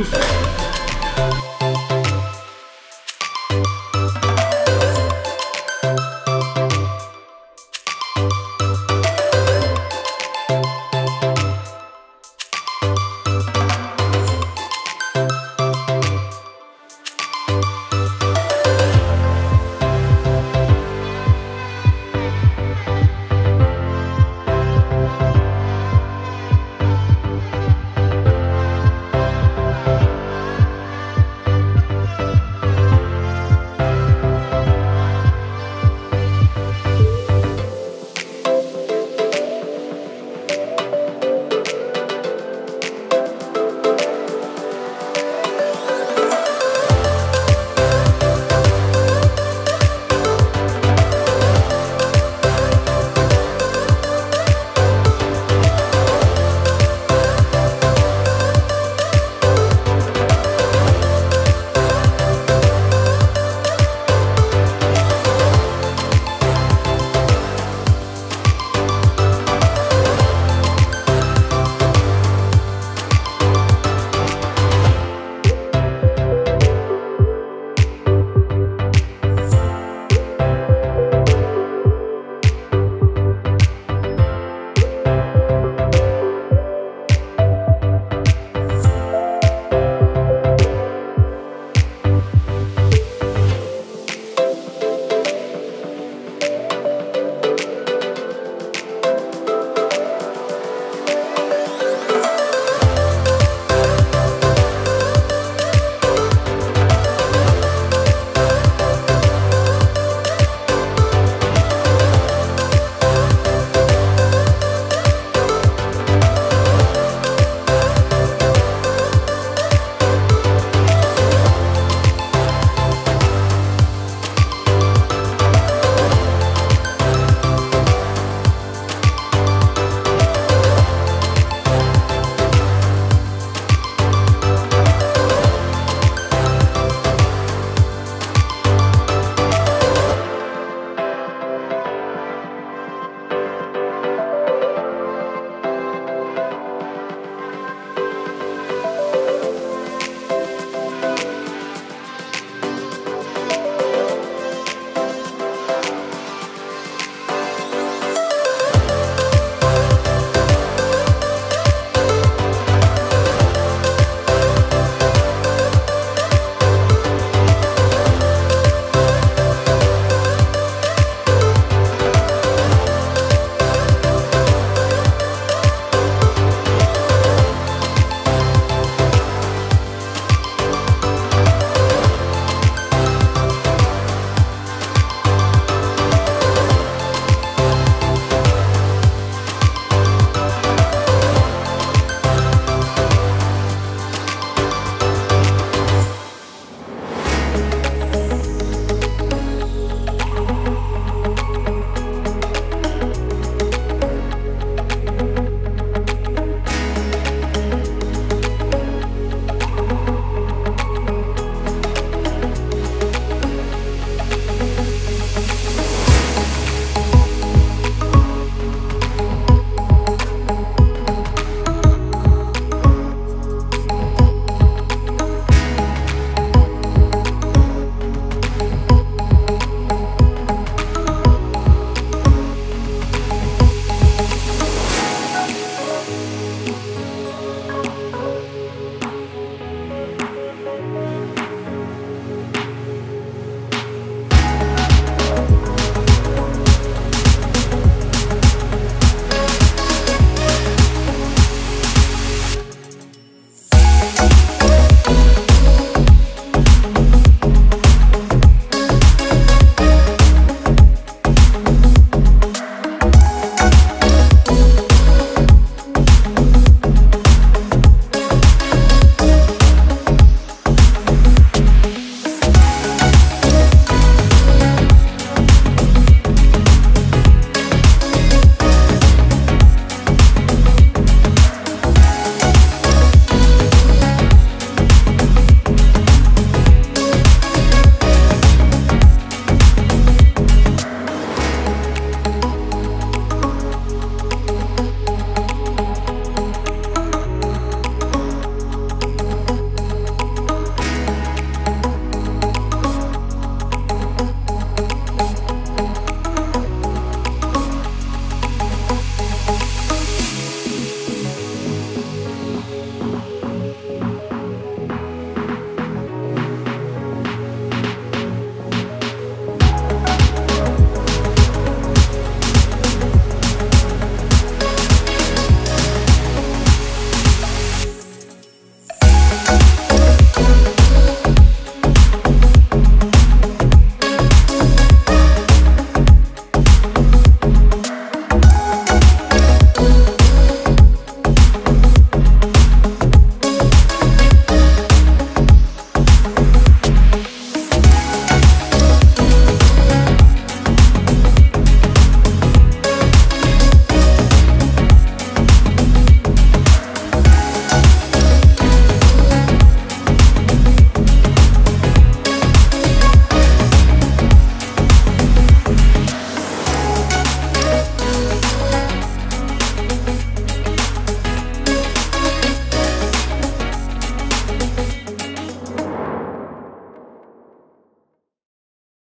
isso.